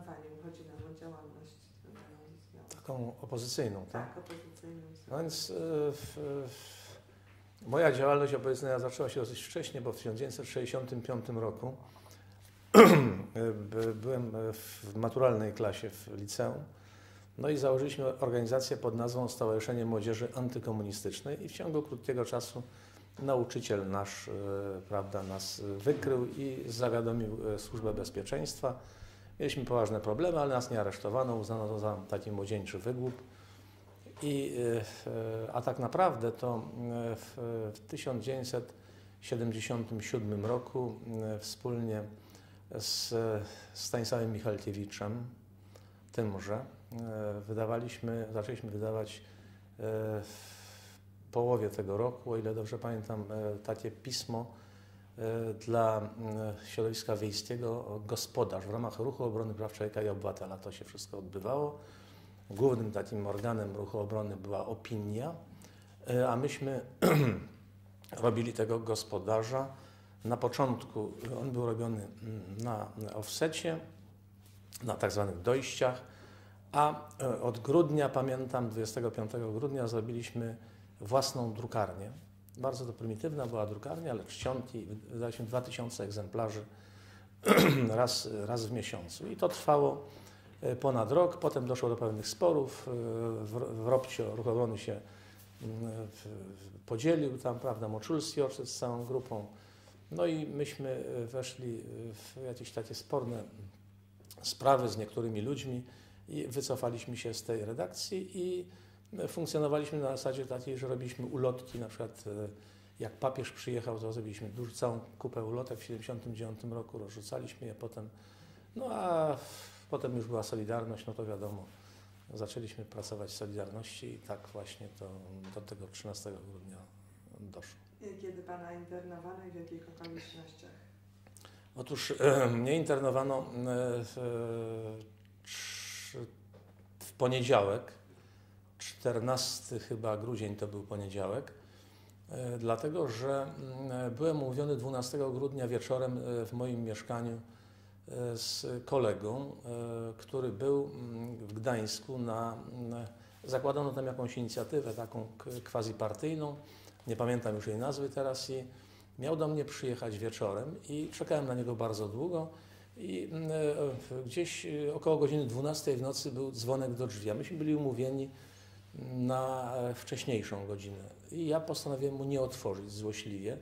planowaniem, chodzi nam o działalność. Taką opozycyjną, tak? Tak, opozycyjną. No więc e, w, e, w, moja działalność opozycyjna zaczęła się dosyć wcześnie, bo w 1965 roku byłem w maturalnej klasie w liceum. No i założyliśmy organizację pod nazwą Stowarzyszenie Młodzieży Antykomunistycznej i w ciągu krótkiego czasu nauczyciel nasz, e, prawda, nas wykrył i zawiadomił Służbę Bezpieczeństwa. Mieliśmy poważne problemy, ale nas nie aresztowano, uznano to za taki młodzieńczy wygłup. I, e, e, a tak naprawdę to e, w, w 1977 roku wspólnie z Stanisławem Michalkiewiczem, tymże, wydawaliśmy, zaczęliśmy wydawać w połowie tego roku, o ile dobrze pamiętam, takie pismo dla e, środowiska wiejskiego Gospodarz w ramach Ruchu Obrony Praw Człowieka i Obywatela. To się wszystko odbywało. Głównym takim organem Ruchu Obrony była opinia, e, a myśmy robili tego gospodarza. Na początku on był robiony mm, na offsecie, na tak zwanych dojściach, a e, od grudnia, pamiętam, 25 grudnia zrobiliśmy własną drukarnię. Bardzo to prymitywna była drukarnia, ale czcionki, wydaliśmy 2000 egzemplarzy raz, raz w miesiącu. I to trwało e, ponad rok, potem doszło do pewnych sporów. e, W, w Robcio Ruch Obrony się mm, podzielił tam, prawda, Moczulski odszedł z całą grupą. No i myśmy e, weszli w jakieś takie sporne sprawy z niektórymi ludźmi i wycofaliśmy się z tej redakcji i funkcjonowaliśmy na zasadzie takiej, że robiliśmy ulotki, na przykład e, jak papież przyjechał, to zrobiliśmy dużą, całą kupę ulotek w 1979 roku, rozrzucaliśmy je potem, no a potem już była Solidarność, no to wiadomo, zaczęliśmy pracować w Solidarności i tak właśnie to do tego 13 grudnia doszło. Kiedy Pana internowano i w jakich okolicznościach? Otóż e, mnie internowano e, w, e, w poniedziałek, 14 chyba grudzień to był poniedziałek, e, dlatego że mm, byłem umówiony 12 grudnia wieczorem e, w moim mieszkaniu e, z kolegą, e, który był mm, w Gdańsku na, na zakładano tam jakąś inicjatywę taką quasi-partyjną, nie pamiętam już jej nazwy teraz i miał do mnie przyjechać wieczorem i czekałem na niego bardzo długo i mm, e, gdzieś e, około godziny 12 w nocy był dzwonek do drzwi, a myśmy byli umówieni na wcześniejszą godzinę i ja postanowiłem mu nie otworzyć złośliwie,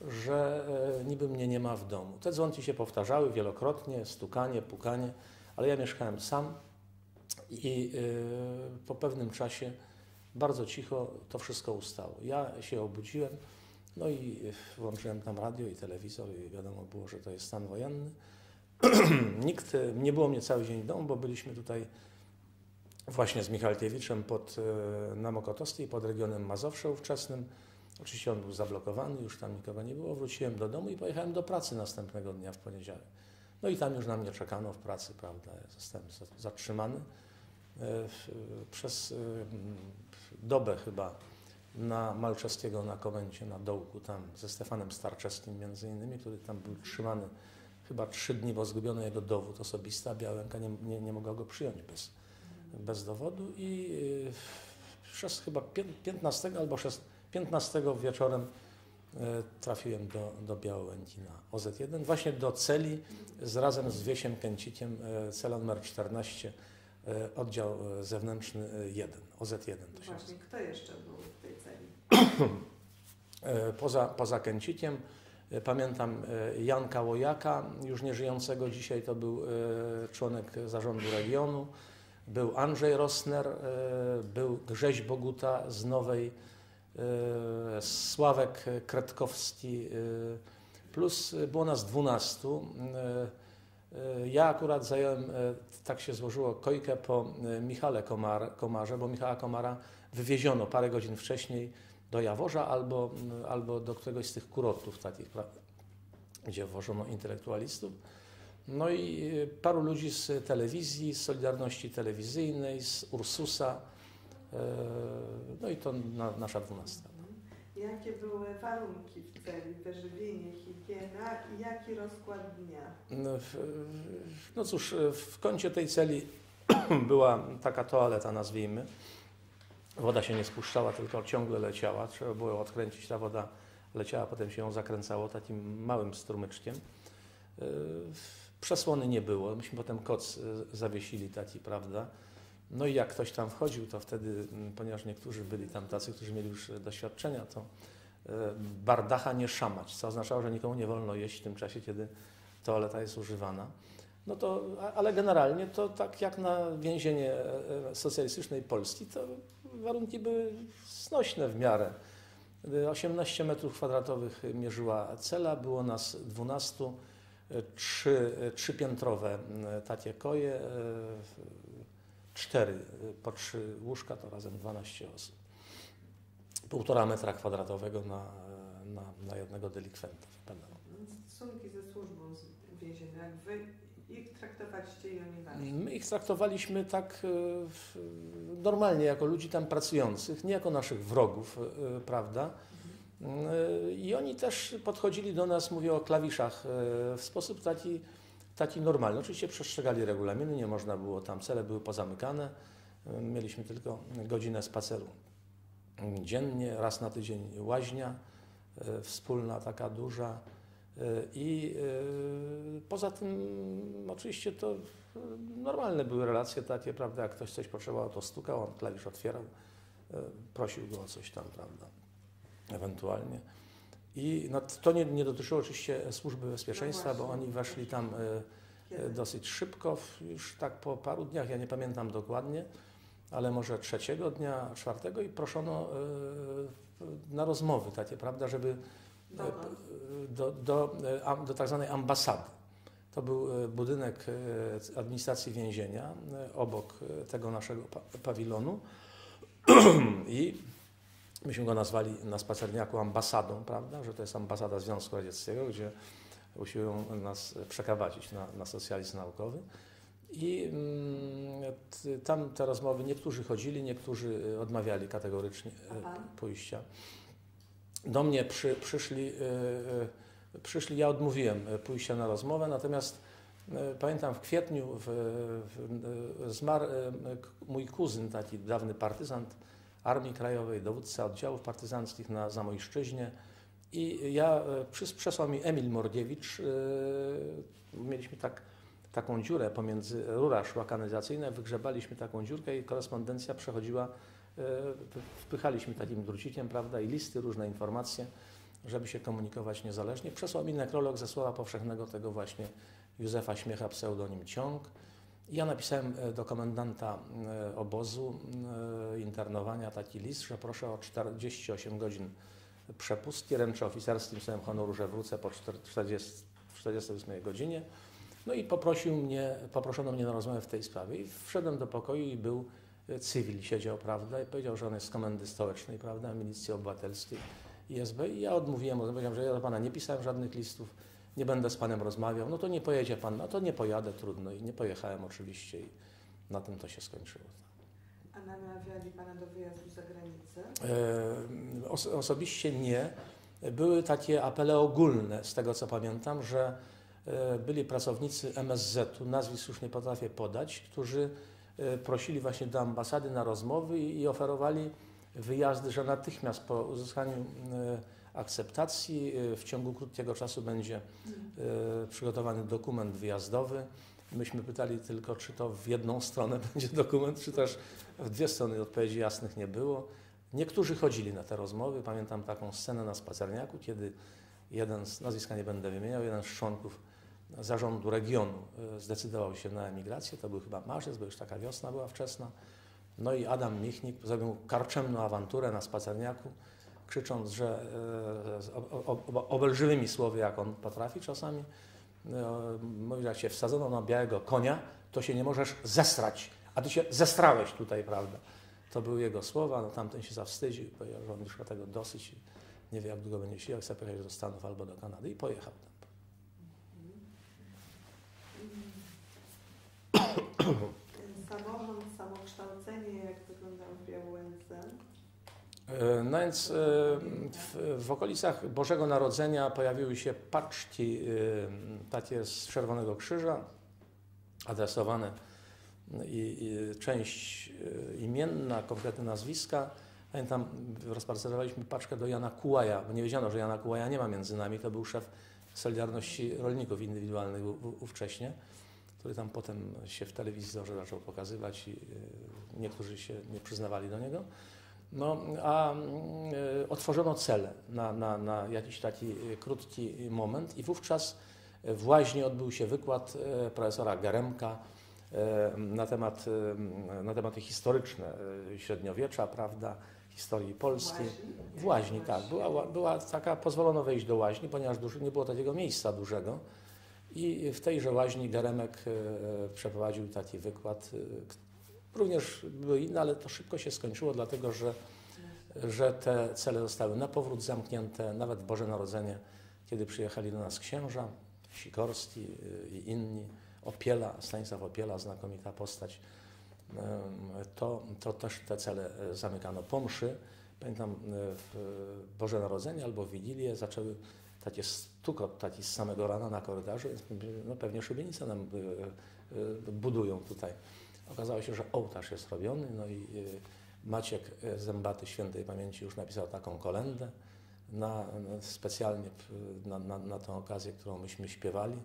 że e, niby mnie nie ma w domu. Te dzwonki się powtarzały wielokrotnie, stukanie, pukanie, ale ja mieszkałem sam i e, po pewnym czasie bardzo cicho to wszystko ustało. Ja się obudziłem, no i włączyłem tam radio i telewizor i wiadomo było, że to jest stan wojenny. Nikt, e, nie było mnie cały dzień w domu, bo byliśmy tutaj właśnie z Michalkiewiczem pod, e, na Mokotowskiej, pod regionem Mazowsza ówczesnym. Oczywiście on był zablokowany, już tam nikogo nie było. Wróciłem do domu i pojechałem do pracy następnego dnia w poniedziałek. No i tam już na mnie czekano w pracy, prawda. Ja Zostałem za- zatrzymany. E, Przez e, dobę chyba na Malczewskiego na komencie, na dołku tam ze Stefanem Starczewskim między innymi, który tam był trzymany chyba trzy dni, bo zgubiono jego dowód osobisty, a Białęka nie, nie, nie mogła go przyjąć bez, bez dowodu i y, przez chyba pię- 15 albo 6 15 wieczorem y, trafiłem do, do Białęki na OZ1, właśnie do celi z, razem z Wiesiem Kęcikiem, y, cela numer 14, y, oddział y, zewnętrzny y, 1, OZ1 to się. Właśnie, kto jeszcze był w tej celi? Poza, poza Kęcikiem pamiętam Janka Łojaka, już nieżyjącego dzisiaj, to był członek zarządu regionu. Był Andrzej Rosner, e, był Grześ Boguta z Nowej, e, Sławek Kretkowski, e, plus było nas dwunastu. Ja akurat zająłem, tak się złożyło, kojkę po Michale Komar, Komarze, bo Michała Komara wywieziono parę godzin wcześniej do Jaworza albo, albo do któregoś z tych kurortów takich, gdzie wożono intelektualistów. No i y, paru ludzi z telewizji, z Solidarności Telewizyjnej, z Ursusa. e, No i to na, nasza dwunastka. Jakie były warunki w celi? Wyżywienie, higiena i jaki rozkład dnia? No, No cóż, w kącie tej celi była taka toaleta, nazwijmy. Woda się nie spuszczała, tylko ciągle leciała. Trzeba było odkręcić, ta woda leciała, potem się ją zakręcało takim małym strumyczkiem. Przesłony nie było. Myśmy potem koc y, zawiesili taki, prawda? No i jak ktoś tam wchodził, to wtedy, mm, ponieważ niektórzy byli tam tacy, którzy mieli już doświadczenia, to y, bardacha nie szamać, co oznaczało, że nikomu nie wolno jeść w tym czasie, kiedy toaleta jest używana. No to, ale generalnie to tak jak na więzienie e, e, socjalistycznej Polski, to warunki były znośne w miarę. Y, 18 metrów kwadratowych mierzyła cela, było nas 12, y, trzy, trzypiętrowe y, takie koje, y, cztery y, po trzy łóżka, to razem 12 osób. Półtora metra kwadratowego na, na, na jednego delikwenta. Stosunki ze służbą więzienną, jak wy ich traktowaliście i oni was. My ich traktowaliśmy tak normalnie, jako ludzi tam pracujących, nie jako naszych wrogów, prawda? Y, I oni też podchodzili do nas, mówię o klawiszach, y, w sposób taki, taki normalny. Oczywiście przestrzegali regulaminy, nie można było tam, cele były pozamykane. Y, Mieliśmy tylko godzinę spaceru dziennie, raz na tydzień łaźnia, wspólna taka duża. I poza tym oczywiście to normalne były relacje takie, prawda, jak ktoś coś potrzebował, to stukał, on klawisz otwierał, prosił go o coś tam, prawda, ewentualnie. I no, to nie, nie dotyczyło oczywiście służby bezpieczeństwa, bo właśnie, oni weszli tam y, Kiedy? dosyć szybko, już tak po paru dniach, ja nie pamiętam dokładnie, ale może trzeciego dnia, czwartego i proszono y, na rozmowy takie, prawda, żeby Do e, do, do, e, tak zwanej ambasady. To był e, budynek e, administracji więzienia e, obok e, tego naszego pa pawilonu i myśmy go nazwali na spacerniaku ambasadą, prawda, że to jest ambasada Związku Radzieckiego, gdzie usiłują nas przekabacić na, na socjalizm naukowy. I mm, tam te rozmowy, niektórzy chodzili, niektórzy e, odmawiali kategorycznie A e, pan? pójścia. Do mnie przy, przyszli, y, y, przyszli, ja odmówiłem y, pójścia na rozmowę, natomiast y, pamiętam w kwietniu w, w, y, zmarł y, mój kuzyn, taki dawny partyzant Armii Krajowej, dowódca oddziałów partyzanckich na Zamojszczyźnie i ja, przys- przesłał mi Emil Morgiewicz, y, mieliśmy tak, taką dziurę pomiędzy, rura szła kanalizacyjna, wygrzebaliśmy taką dziurkę i korespondencja przechodziła E, wpychaliśmy takim drucikiem, prawda, i listy, różne informacje, żeby się komunikować niezależnie. Przesłał mi nekrolog ze słowa powszechnego tego właśnie Józefa Śmiecha, pseudonim Ciąg. I ja napisałem e, do komendanta e, obozu e, internowania taki list, że proszę o 48 godzin przepustki, ręczę oficerskim słowem honoru, że wrócę po 40, 48 godzinie. No i poprosił mnie, poproszono mnie na rozmowę w tej sprawie. I wszedłem do pokoju i był cywil, siedział, prawda, i powiedział, że on jest z komendy stołecznej, prawda, milicji obywatelskiej ISB. I ja odmówiłem, powiedziałem, że ja do pana nie pisałem żadnych listów, nie będę z panem rozmawiał. No to nie pojedzie pan, no to nie pojadę, trudno. I nie pojechałem oczywiście i na tym to się skończyło. A namawiali pana do wyjazdu za granicę? E, Os osobiście nie. Były takie apele ogólne, z tego co pamiętam, że e, byli pracownicy MSZ-u, nazwisk już nie potrafię podać, którzy e, prosili właśnie do ambasady na rozmowy i oferowali wyjazdy, że natychmiast po uzyskaniu e, akceptacji e, w ciągu krótkiego czasu będzie e, przygotowany dokument wyjazdowy. Myśmy pytali tylko, czy to w jedną stronę będzie dokument, czy też w dwie strony odpowiedzi jasnych nie było. Niektórzy chodzili na te rozmowy. Pamiętam taką scenę na spacerniaku, kiedy jeden z, nazwiska nie będę wymieniał, jeden z członków zarządu regionu e, zdecydował się na emigrację. To był chyba marzec, bo już taka wiosna była wczesna. No i Adam Michnik zrobił karczemną awanturę na spacerniaku, krzycząc, że e, obelżywymi słowy, jak on potrafi czasami, no, mówi, że jak się wsadzono na białego konia, to się nie możesz zesrać, a ty się zestrałeś tutaj, prawda? To były jego słowa, no tamten się zawstydził, powiedział, że on już tego dosyć nie wie, jak długo będzie siedział, chce pojechać do Stanów albo do Kanady i pojechał tam. Ten Samorząd, samokształcenie, jak wyglądał w Białęce? E, No więc e, w, w okolicach Bożego Narodzenia pojawiły się paczki e, takie z Czerwonego Krzyża, adresowane i, i część e, imienna, konkretne nazwiska. Pamiętam, rozparcelowaliśmy paczkę do Jana Kułaja, bo nie wiedziano, że Jana Kułaja nie ma między nami. To był szef Solidarności Rolników Indywidualnych ówcześnie, który tam potem się w telewizorze zaczął pokazywać i e, niektórzy się nie przyznawali do niego. No, a mm, e, otworzono cele na, na, na jakiś taki e, krótki moment i wówczas w odbył się wykład e, profesora Garemka e, na, temat, e, na tematy historyczne e, średniowiecza, prawda, historii polskiej. W Łaźni, tak. Była, była taka, pozwolono wejść do Łaźni, ponieważ duży, nie było takiego miejsca dużego. I w tejże Łaźni Geremek e, przeprowadził taki wykład. Również były inne, ale to szybko się skończyło, dlatego że, że te cele zostały na powrót zamknięte, nawet w Boże Narodzenie, kiedy przyjechali do nas księża, Sikorski e, i inni, Opiela, Stanisław Opiela, znakomita postać, to, to też te cele e, zamykano po mszy. Pamiętam e, w e, Boże Narodzenie albo w Wigilię zaczęły takie stukot taki z samego rana na korytarzu, więc no pewnie szubienice nam budują tutaj. Okazało się, że ołtarz jest robiony, no i e, Maciek e, Zębaty Świętej Pamięci już napisał taką kolendę na, specjalnie na, na, na tę okazję, którą myśmy śpiewali.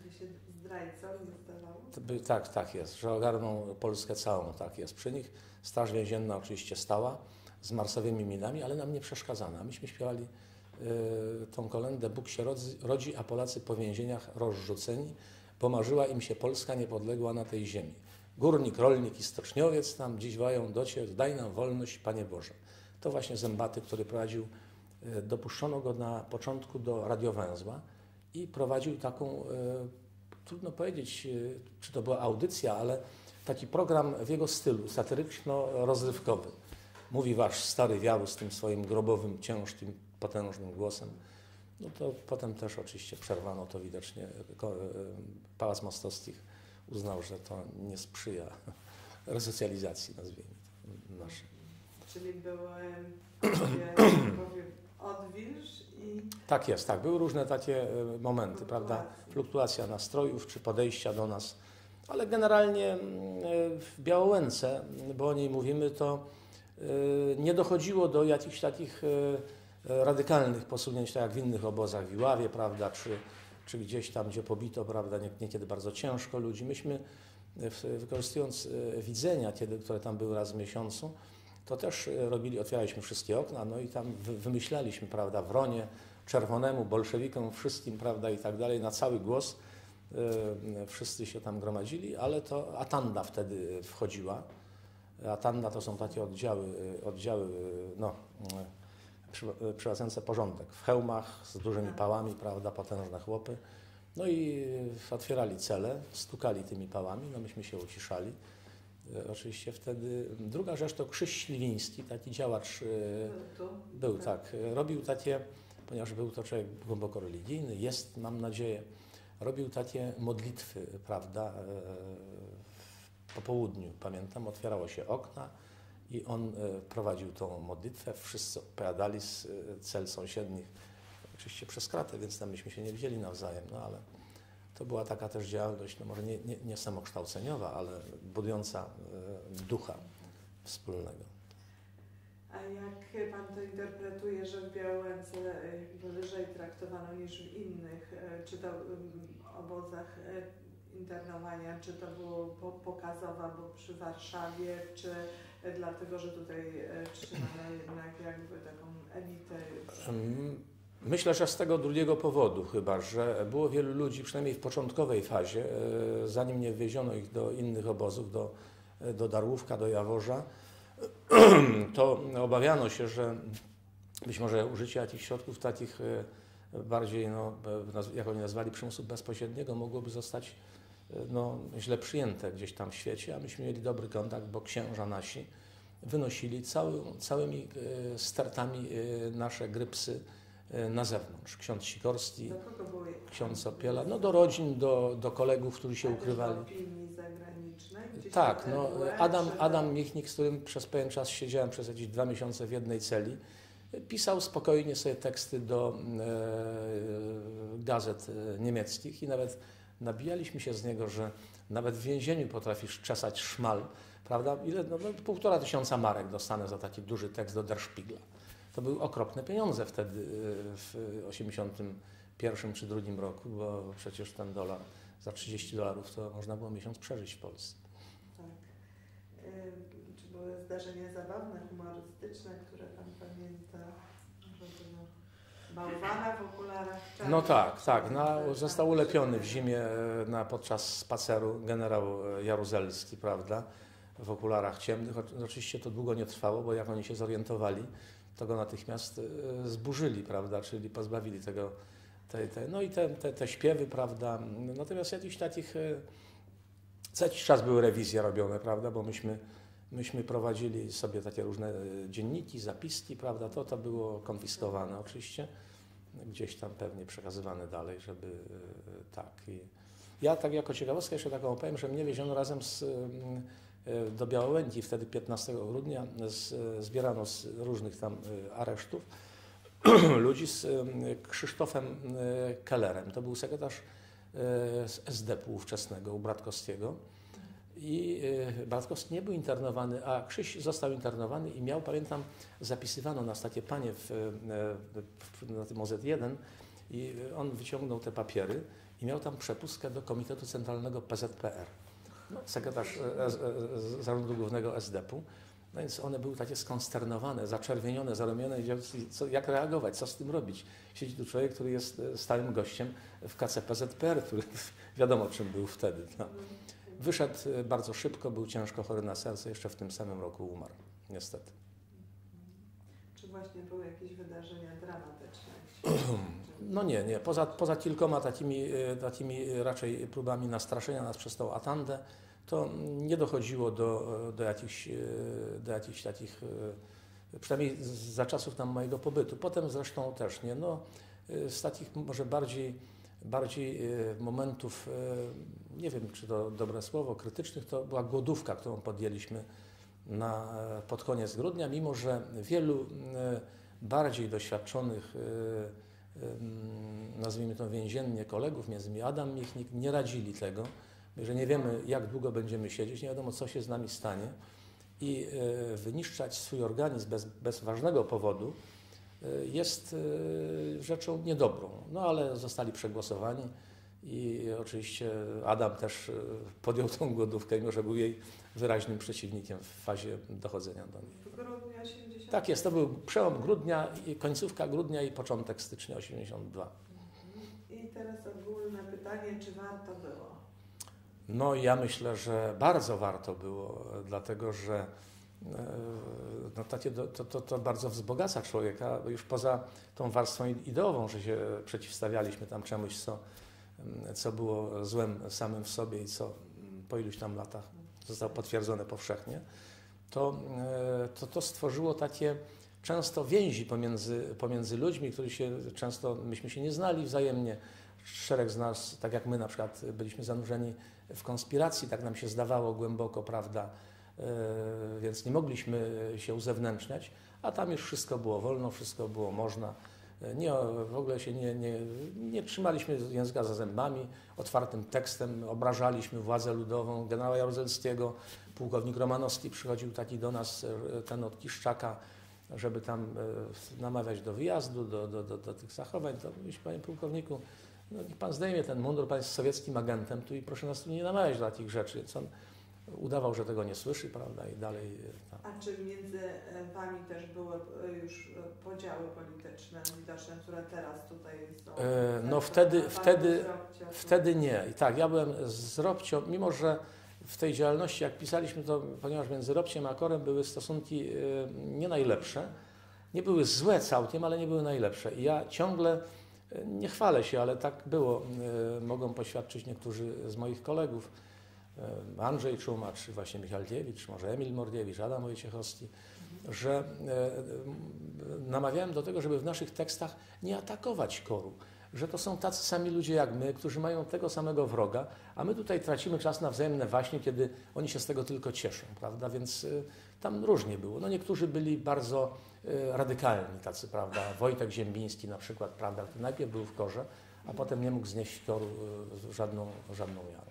Gdy się zdrajcą zostawało. By- Tak, tak jest, że ogarną Polskę całą, tak jest przy nich. Straż więzienna oczywiście stała z marsowymi minami, ale nam nie przeszkadzano. A Myśmy śpiewali y, tą kolendę Bóg się rodzi, rodzi, a Polacy po więzieniach rozrzuceni, bo marzyła im się Polska niepodległa na tej ziemi. Górnik, rolnik i stoczniowiec tam dziś wają dociec, daj nam wolność, Panie Boże. To właśnie Zębaty, który prowadził, y, dopuszczono go na początku do radiowęzła i prowadził taką y, trudno powiedzieć, e, czy to była audycja, ale taki program w jego stylu, satyryczno-rozrywkowy. Mówi wasz stary wiaru z tym swoim grobowym, ciężkim, potężnym głosem. No to potem też oczywiście przerwano to widocznie. E, Pałac Mostowskich uznał, że to nie sprzyja resocjalizacji, nazwijmy to naszej. Czyli były, odwilż i Tak jest, tak. Były różne takie e, momenty, prawda? Fluktuacje. Fluktuacja nastrojów czy podejścia do nas. Ale generalnie mm, e, w Białołęce, bo o niej mówimy, to e, nie dochodziło do jakichś takich radykalnych posunięć, tak jak w innych obozach, w Iławie, prawda, czy, czy gdzieś tam, gdzie pobito, prawda, nie- niekiedy bardzo ciężko ludzi. Myśmy, e, wykorzystując e, widzenia, kiedy, które tam były raz w miesiącu, to też e, robili, otwieraliśmy wszystkie okna, no i tam wy- wymyślaliśmy, prawda, wronie, czerwonemu, bolszewikom, wszystkim, prawda, i tak dalej, na cały głos. Wszyscy się tam gromadzili, ale to Atanda wtedy wchodziła. Atanda to są takie oddziały, oddziały no, przywracające porządek. W hełmach z dużymi pałami, prawda, potężne chłopy. No i e, otwierali cele, stukali tymi pałami, no myśmy się uciszali. E, Oczywiście wtedy. Druga rzecz to Krzyś Śliwiński, taki działacz e, tu. był tak. Robił takie, ponieważ był to człowiek głęboko religijny, jest, mam nadzieję, robił takie modlitwy, prawda, e, po południu, pamiętam, otwierało się okna i on e, prowadził tą modlitwę, wszyscy opowiadali z e, cel sąsiednich, oczywiście przez kratę, więc tam myśmy się nie widzieli nawzajem, no ale to była taka też działalność, no może nie, nie, nie samokształceniowa, ale budująca e, ducha wspólnego. A jak Pan to interpretuje, że w Białęce lżej traktowano niż w innych, czy to mm, obozach internowania, czy to było po, pokazowa, bo przy Warszawie, czy e, dlatego, że tutaj e, trzymano jednak jakby taką elitę Myślę, że z tego drugiego powodu chyba, że było wielu ludzi, przynajmniej w początkowej fazie, e, zanim nie wywieziono ich do innych obozów, do, do Darłówka, do Jaworza, to obawiano się, że być może użycie jakichś środków takich bardziej, no, jak oni nazwali, przymusu bezpośredniego mogłoby zostać no, źle przyjęte gdzieś tam w świecie, a myśmy mieli dobry kontakt, bo księża nasi wynosili cały, całymi e, stertami e, nasze grypsy e, na zewnątrz. Ksiądz Sikorski, ksiądz Opiela, no do rodzin, do, do kolegów, którzy się ukrywali. Tak, no, Adam, Adam Michnik, z którym przez pewien czas siedziałem przez jakieś dwa miesiące w jednej celi, pisał spokojnie sobie teksty do e, gazet niemieckich i nawet nabijaliśmy się z niego, że nawet w więzieniu potrafisz czesać szmal, prawda? Ile? No, no, półtora tysiąca marek dostanę za taki duży tekst do Der Spiegla. To były okropne pieniądze wtedy, y, w 81 czy drugim roku, bo przecież ten dolar za 30 dolarów to można było miesiąc przeżyć w Polsce. Tak. Ym, Czy były zdarzenia zabawne, humorystyczne, które Pan pamięta? Bałwana w okularach? No tak, tak. Na, został ulepiony w zimie e, na, podczas spaceru generał e, Jaruzelski, prawda, w okularach ciemnych. Oczy- Oczywiście to długo nie trwało, bo jak oni się zorientowali, to go natychmiast e, zburzyli, prawda, czyli pozbawili tego, tej, tej, no i te, te, te śpiewy, prawda. Natomiast jakichś takich, co jakiś czas były rewizje robione, prawda, bo myśmy, myśmy prowadzili sobie takie różne e, dzienniki, zapiski, prawda, to to było konfiskowane oczywiście gdzieś tam pewnie przekazywane dalej, żeby e, tak. I ja tak jako ciekawostkę jeszcze taką opowiem, że mnie wieziono razem z, e, do Białołęki wtedy 15 grudnia, z, zbierano z różnych tam aresztów ludzi z em, Krzysztofem Kellerem. To był sekretarz z SDP ówczesnego u Bratkowskiego. I e, Bratkowski nie był internowany, a Krzyś został internowany i miał, pamiętam, zapisywano nas takie panie w, e, w, na tym OZ1 i on wyciągnął te papiery i miał tam przepustkę do Komitetu Centralnego PZPR. No, sekretarz e, Zarządu Głównego SDP-u. No więc one były takie skonsternowane, zaczerwienione, zarobione i jak reagować, co z tym robić. Siedzi tu człowiek, który jest stałym gościem w KCPZPR, który wiadomo czym był wtedy. No. Wyszedł e, bardzo szybko, był ciężko chory na serce, jeszcze w tym samym roku umarł, niestety. Czy właśnie były jakieś wydarzenia dramatyczne? No nie, nie. Poza, poza kilkoma takimi, e, takimi raczej próbami nastraszenia nas przez tą atandę, to nie dochodziło do, e, do, jakichś, e, do jakichś takich, e, przynajmniej za czasów tam mojego pobytu. Potem zresztą też nie. No, e, z takich może bardziej, bardziej e, momentów, e, nie wiem czy to dobre słowo, krytycznych, to była głodówka, którą podjęliśmy na, e, pod koniec grudnia, mimo że wielu e, bardziej doświadczonych nazwijmy to więziennie kolegów, między innymi Adam Michnik, nie radzili tego, że nie wiemy jak długo będziemy siedzieć, nie wiadomo co się z nami stanie. I wyniszczać swój organizm bez, bez ważnego powodu jest e, rzeczą niedobrą. No ale zostali przegłosowani i oczywiście Adam też e, podjął tą głodówkę, mimo że był jej wyraźnym przeciwnikiem w fazie dochodzenia do niej. 80. Tak jest, to był przełom grudnia, końcówka grudnia i początek stycznia 82. I teraz ogólne pytanie, czy warto było? No ja myślę, że bardzo warto było, e, dlatego że e, no, takie to, to, to bardzo wzbogaca człowieka, już poza tą warstwą ideową, że się przeciwstawialiśmy tam czemuś, co, mm, co było złem samym w sobie i co mm, po iluś tam latach zostało potwierdzone powszechnie, to, e, to, to stworzyło takie często więzi pomiędzy, pomiędzy ludźmi, którzy się często, myśmy się nie znali wzajemnie. Szereg z nas, tak jak my na przykład, byliśmy zanurzeni w konspiracji, tak nam się zdawało głęboko, prawda, e, więc nie mogliśmy się uzewnętrzniać, a tam już wszystko było wolno, wszystko było można. E, Nie, w ogóle się nie, nie, nie trzymaliśmy języka za zębami, otwartym tekstem obrażaliśmy władzę ludową, generała Jaruzelskiego, pułkownik Romanowski przychodził taki do nas, e, ten od Kiszczaka, żeby tam e, namawiać do wyjazdu, do, do, do, do tych zachowań. To mówiliśmy, panie pułkowniku, no pan zdejmie ten mundur, pan jest sowieckim agentem tu i proszę nas tu nie namawiać do takich rzeczy. Więc on udawał, że tego nie słyszy, prawda, i dalej e, tam. A czy między e, Wami też były e, już podziały polityczne widoczne, które teraz tutaj są? E, no wtedy- wtedy- Wtedy nie. I tak, ja byłem z Robcio, mimo że w tej działalności, jak pisaliśmy to, ponieważ między Robciem a Korem były stosunki nie najlepsze, nie były złe całkiem, ale nie były najlepsze. I ja ciągle, nie chwalę się, ale tak było, mogą poświadczyć niektórzy z moich kolegów, Andrzej Czuma, czy właśnie Michalkiewicz, może Emil Mordiewicz, Adam Wojciechowski, że e, e, namawiałem do tego, żeby w naszych tekstach nie atakować koru, że to są tacy sami ludzie jak my, którzy mają tego samego wroga, a my tutaj tracimy czas na wzajemne waśnie, kiedy oni się z tego tylko cieszą, prawda? Więc y, tam różnie było. No niektórzy byli bardzo radykalni tacy, prawda? Wojtek Ziembiński na przykład, prawda? Najpierw był w korze, a potem nie mógł znieść fioru y, żadną, żadną miarą.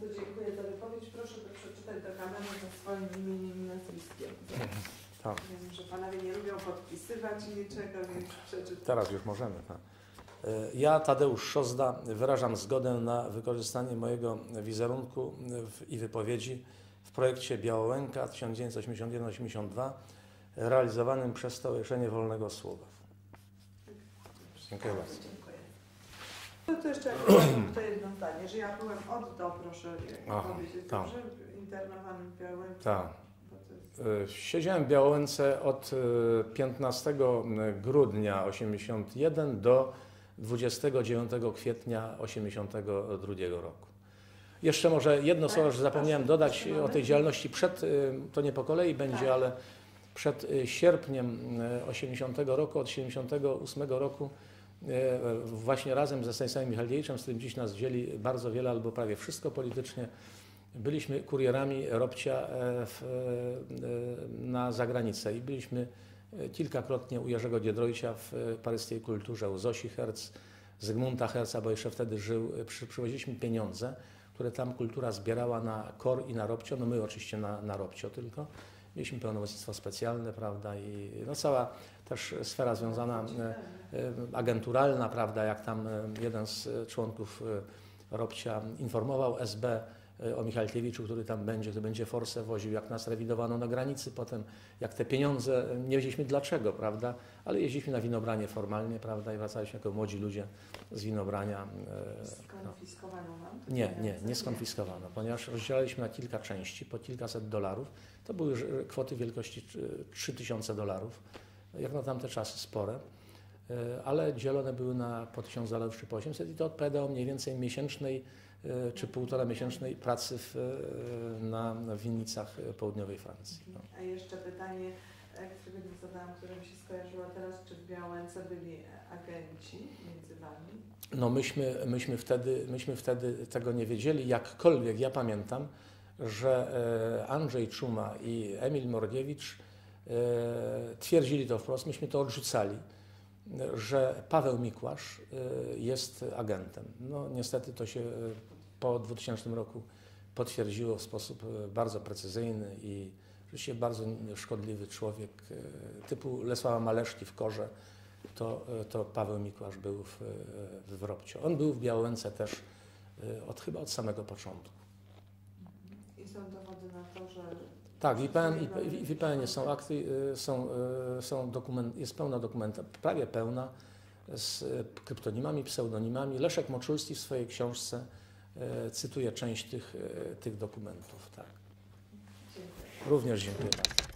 Tak. Bardzo dziękuję za wypowiedź. Proszę to przeczytać do kamery ze swoim imieniem i nazwiskiem. Tak. Wiem, że panowie nie lubią podpisywać niczego, więc przeczytam. Teraz już możemy. Tak. Y, Ja, Tadeusz Szozda, wyrażam zgodę na wykorzystanie mojego wizerunku w, i wypowiedzi w projekcie Białołęka 1981-82 realizowanym przez Stowarzyszenie Wolnego Słowa. Dziękuję bardzo. To jeszcze to jedno zdanie, że ja byłem od do, proszę Aha, powiedzieć, tak. dobrze, internowanym w Białymce. Tak. jest- Y, Siedziałem w Białęce od y, 15 grudnia 81 do 29 kwietnia 82 roku. Jeszcze może jedno Tak, słowo, że zapomniałem dodać o tej działalności przed, y, to nie po kolei będzie, Tak. ale przed sierpniem y, 80 roku, od 78 roku właśnie razem ze Stanisławem Michaliewiczem, z którym dziś nas dzieli bardzo wiele albo prawie wszystko politycznie, byliśmy kurierami Robcia e, w, e, na zagranicę i byliśmy e, kilkakrotnie u Jerzego Giedroycia w e, paryskiej kulturze, u Zosi Herz, Zygmunta Herca, bo jeszcze wtedy żył. E, Przy, przywoziliśmy pieniądze, które tam kultura zbierała na KOR i na Robcio, no my oczywiście na, na Robcio tylko. Mieliśmy pełnomocnictwo specjalne, prawda, i no cała też sfera związana e, e, agenturalna, prawda, jak tam e, jeden z członków Robcia informował SB o Michalkiewiczu, który tam będzie, który będzie forsę woził, jak nas rewidowano na granicy, potem jak te pieniądze, e, nie wiedzieliśmy dlaczego, prawda, ale jeździliśmy na winobranie formalnie, prawda, i wracaliśmy jako młodzi ludzie z winobrania. e, no. Skonfiskowano wam? te Nie, nie, nie skonfiskowano, ponieważ rozdzielaliśmy na kilka części po kilkaset dolarów. To były kwoty wielkości trzy- 3000 dolarów, jak na tamte czasy spore, E, ale dzielone były na po 1000 dolarów czy po 800 i to odpowiadało mniej więcej miesięcznej e, czy półtora miesięcznej pracy w, e, na winnicach e, południowej Francji. No. A jeszcze pytanie, e, nie zadałam, które mi się skojarzyło teraz, czy w Białęce byli e, agenci między wami? No myśmy, myśmy, wtedy, myśmy wtedy tego nie wiedzieli, jakkolwiek ja pamiętam, że e, Andrzej Czuma i Emil Morgiewicz e, twierdzili to wprost, myśmy to odrzucali, e, że Paweł Mikłasz e, jest agentem. No niestety to się e, po 2000 roku potwierdziło w sposób e, bardzo precyzyjny i rzeczywiście bardzo szkodliwy człowiek typu Lesława Maleszki w Korze, to, to Paweł Mikłasz był w, w. On był w Białęce też od, chyba od samego początku. I są dowody na to, że Tak, w IPN, i- są akty, e, są, e, są dokument, jest pełna dokumenta, prawie pełna, z kryptonimami, pseudonimami. Leszek Moczulski w swojej książce e, cytuje część tych, tych dokumentów. Tak. Również dziękuję bardzo.